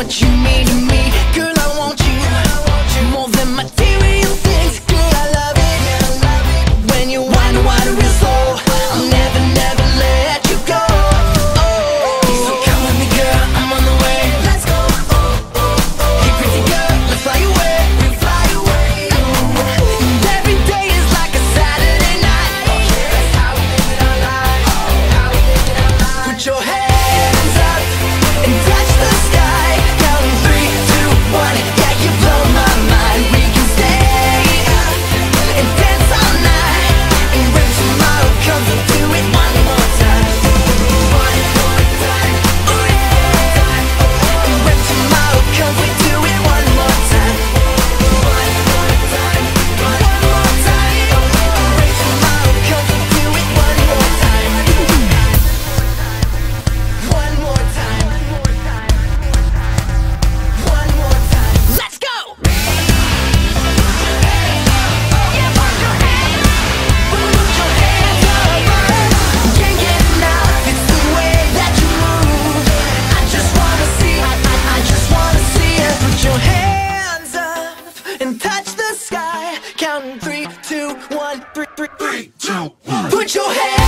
what you mean. Counting three, two, one, three, three, three, two, one. Put your hands.